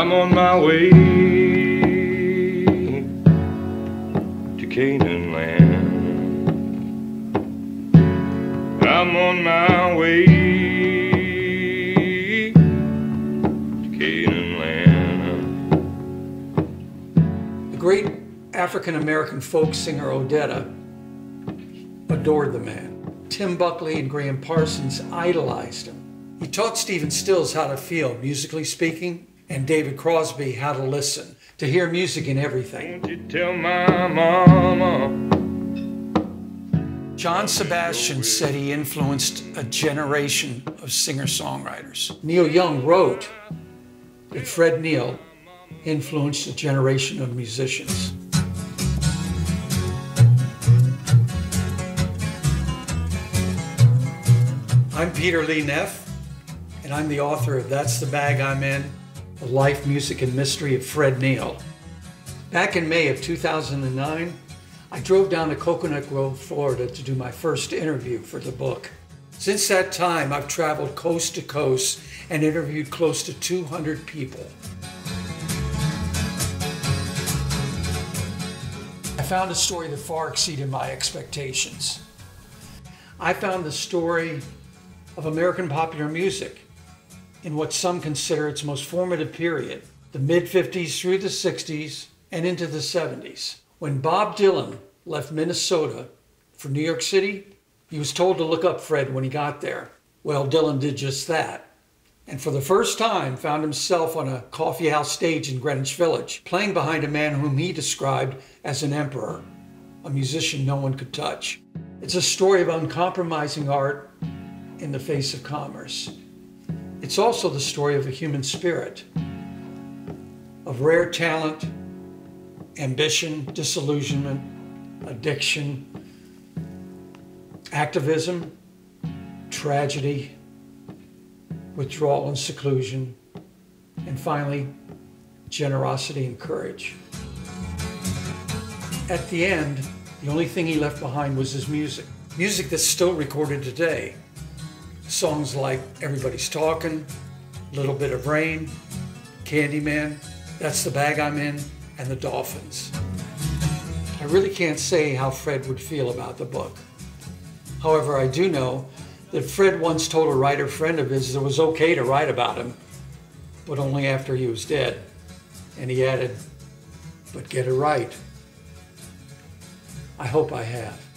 I'm on my way to Canaan land. I'm on my way to Canaan land. The great African American folk singer Odetta adored the man. Tim Buckley and Gram Parsons idolized him. He taught Stephen Stills how to feel, musically speaking, and David Crosby how to listen, to hear music in everything. Won't you tell my mama? John Sebastian said he influenced a generation of singer songwriters. Neil Young wrote that Fred Neil influenced a generation of musicians. I'm Peter Lee Neff, and I'm the author of That's the Bag I'm In The Life, Music, and Mystery of Fred Neil. Back in May of 2009, I drove down to Coconut Grove, Florida to do my first interview for the book. Since that time, I've traveled coast to coast and interviewed close to 200 people. I found a story that far exceeded my expectations. I found the story of American popular music in what some consider its most formative period, the mid 50s through the 60s and into the 70s. When Bob Dylan left Minnesota for New York City, he was told to look up Fred when he got there. Well, Dylan did just that. And for the first time, found himself on a coffee house stage in Greenwich Village, playing behind a man whom he described as an emperor, a musician no one could touch. It's a story of uncompromising art in the face of commerce. It's also the story of a human spirit, of rare talent, ambition, disillusionment, addiction, activism, tragedy, withdrawal and seclusion, and finally, generosity and courage. At the end, the only thing he left behind was his music. Music that's still recorded today. Songs like Everybody's Talkin', Little Bit of Rain, Candyman, That's the Bag I'm In, and The Dolphins. I really can't say how Fred would feel about the book. However, I do know that Fred once told a writer friend of his that it was okay to write about him, but only after he was dead. And he added, but get it right. I hope I have.